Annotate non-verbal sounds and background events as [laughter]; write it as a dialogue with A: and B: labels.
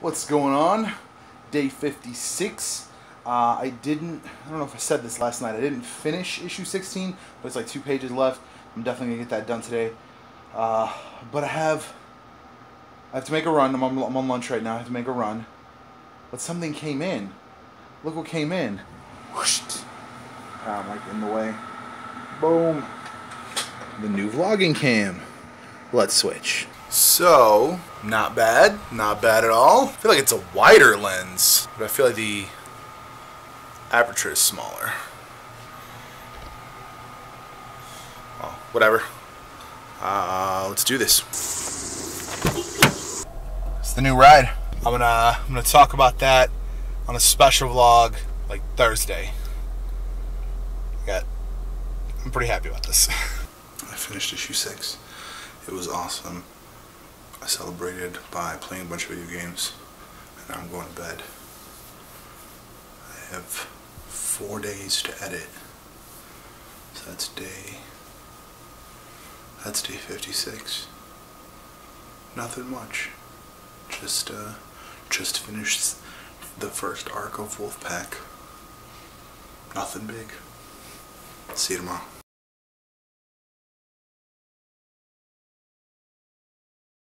A: What's going on? Day 56. Uh, I didn't, I don't know if I said this last night, I didn't finish issue 16, but it's like two pages left. I'm definitely going to get that done today. Uh, but I have, I have to make a run. I'm on, I'm on lunch right now. I have to make a run. But something came in. Look what came in. Whoosh. Ah, I'm like in the way. Boom. The new vlogging cam. Let's switch. So, not bad. Not bad at all. I feel like it's a wider lens, but I feel like the aperture is smaller. Well, whatever. Uh, let's do this. It's the new ride. I'm gonna I'm gonna talk about that on a special vlog like Thursday. I Got I'm pretty happy about this. [laughs] I finished issue six. It was awesome. I celebrated by playing a bunch of video games, and I'm going to bed. I have four days to edit. So that's day. That's day 56. Nothing much. Just uh, just finished the first arc of Wolfpack. Nothing big. See you tomorrow.